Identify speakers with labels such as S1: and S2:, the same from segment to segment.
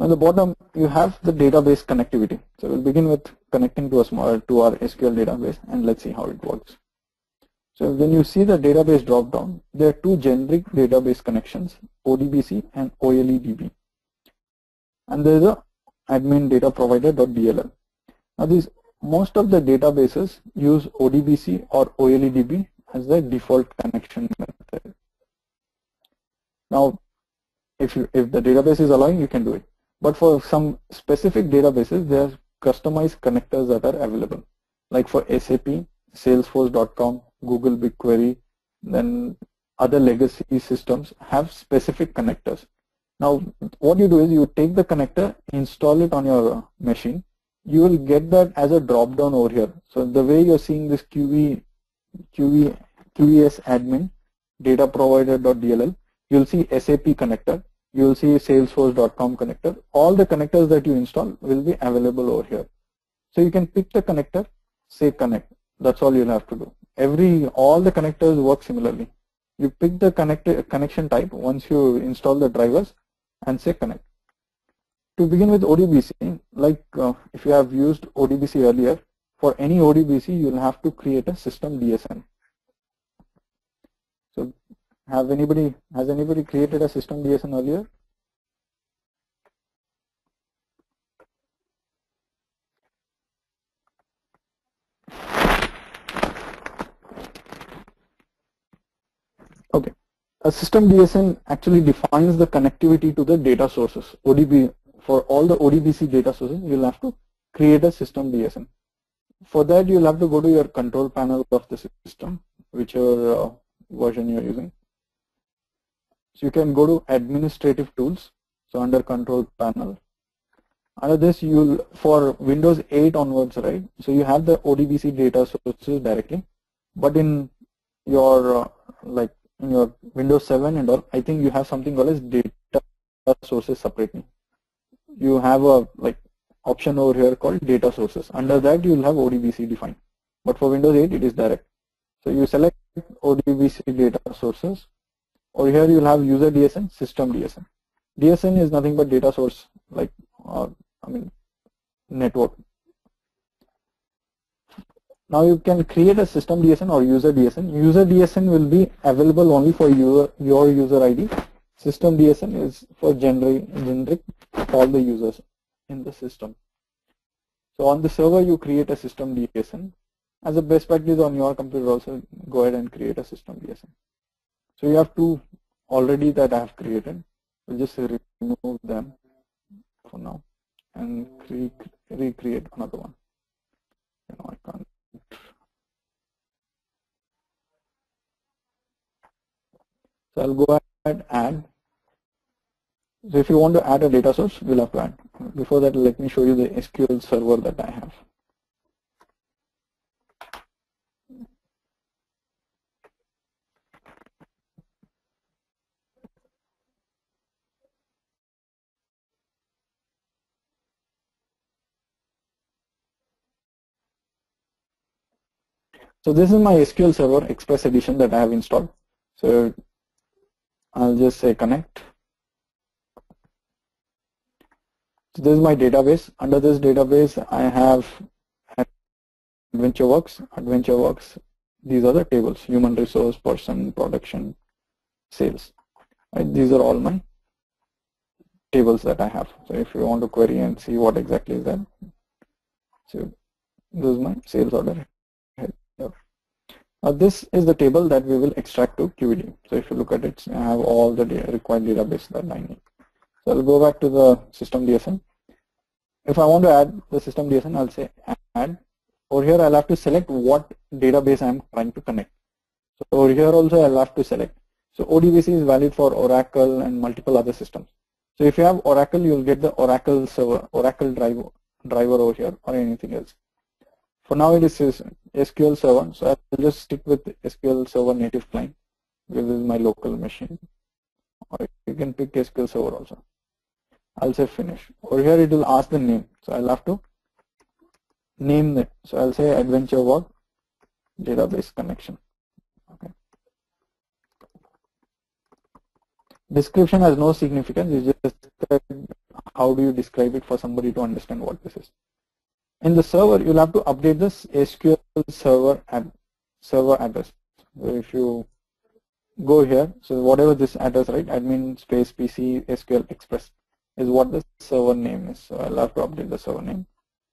S1: On the bottom, you have the database connectivity. So we'll begin with connecting to a small to our SQL database, and let's see how it works. So when you see the database dropdown, there are two generic database connections, ODBC and OLEDB. And there is a admin data provider.dll. Now these most of the databases use ODBC or OLEDB as the default connection method. Now, if you, if the database is allowing, you can do it. But for some specific databases, there are customized connectors that are available. Like for SAP, Salesforce.com, Google BigQuery, then other legacy systems have specific connectors. Now, what you do is you take the connector, install it on your machine. You will get that as a drop down over here. So the way you're seeing this QE, QE, QES admin data provider.dll, you'll see SAP connector, you'll see salesforce.com connector. All the connectors that you install will be available over here. So you can pick the connector, say connect. That's all you'll have to do. Every, all the connectors work similarly. You pick the connect, connection type once you install the drivers and say connect. To begin with ODBC, like uh, if you have used ODBC earlier, for any ODBC you'll have to create a system DSN. So have anybody, has anybody created a system DSN earlier? Okay. A system DSN actually defines the connectivity to the data sources. ODB for all the ODBC data sources, you'll have to create a system DSN. For that, you'll have to go to your control panel of the system, whichever uh, version you're using. So you can go to administrative tools. So under control panel. Under this, you'll for Windows 8 onwards, right? So you have the ODBC data sources directly, but in your uh, like in your Windows 7 and all, I think you have something called as data sources separately. You have a like option over here called data sources. Under that you will have ODBC defined. But for Windows 8 it is direct. So you select ODBC data sources. Over here you will have user DSN, system DSN. DSN is nothing but data source like uh, I mean network now you can create a system DSN or user DSN. User DSN will be available only for your, your user ID. System DSN is for generic, generic all the users in the system. So on the server you create a system DSN. As a best practice on your computer also go ahead and create a system DSN. So you have two already that I have created. We'll just remove them for now and re recreate another one. You know, I can't So I'll go ahead and add. So if you want to add a data source, we'll have to add. Before that, let me show you the SQL server that I have. So this is my SQL Server Express Edition that I have installed. So I'll just say connect. So this is my database. Under this database, I have AdventureWorks, AdventureWorks. These are the tables: human resource, person, production, sales. Right? These are all my tables that I have. So if you want to query and see what exactly is that, so this is my sales order now this is the table that we will extract to QVD. So if you look at it, I have all the required database that I need. So I'll go back to the system DSN. If I want to add the system DSN, I'll say add. Over here, I'll have to select what database I'm trying to connect. So over here also, I'll have to select. So ODBC is valid for Oracle and multiple other systems. So if you have Oracle, you'll get the Oracle server, Oracle driver, driver over here or anything else. For now it is SQL Server, so I'll just stick with SQL Server native client. This is my local machine. Or you can pick SQL Server also. I'll say finish. Over here it will ask the name. So I'll have to name it. So I'll say Adventure Work Database Connection. Okay. Description has no significance. It's just how do you describe it for somebody to understand what this is. In the server, you'll have to update this SQL server ad server address. So if you go here, so whatever this address, right, admin space PC SQL Express is what the server name is. So I'll have to update the server name.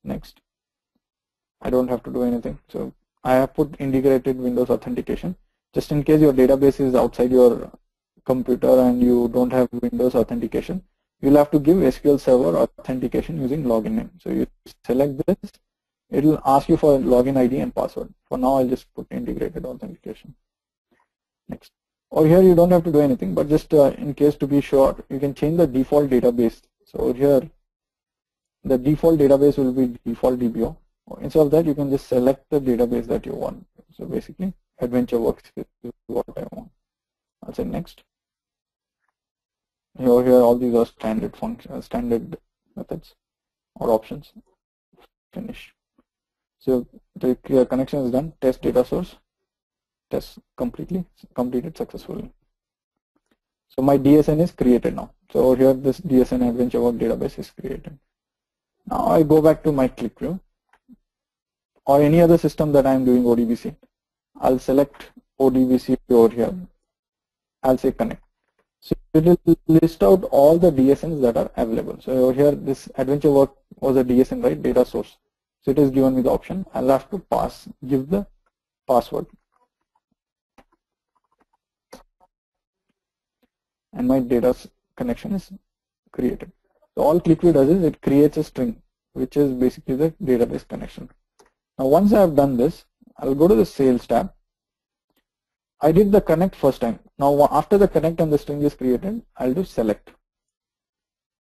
S1: Next. I don't have to do anything. So I have put integrated Windows authentication. Just in case your database is outside your computer and you don't have Windows authentication, you'll have to give SQL Server authentication using login name. So you select this, it will ask you for login ID and password. For now, I'll just put integrated authentication. Next. Over here, you don't have to do anything, but just uh, in case to be sure, you can change the default database. So here, the default database will be default DBO. Instead of that, you can just select the database that you want. So basically, AdventureWorks is what I want. I'll say next. Here, here all these are standard functions, uh, standard methods or options. Finish. So the connection is done. Test data source. Test completely completed successfully. So my DSN is created now. So over here this DSN AdventureWork database is created. Now I go back to my QlikView or any other system that I'm doing ODBC. I'll select ODBC over here. I'll say connect. So it will list out all the DSNs that are available. So over here, this AdventureWork was a DSN, right? Data source. So it is given me the option. I'll have to pass, give the password. And my data connection is created. So all QlikView does is it creates a string, which is basically the database connection. Now once I have done this, I'll go to the sales tab I did the connect first time. Now after the connect and the string is created, I'll do select.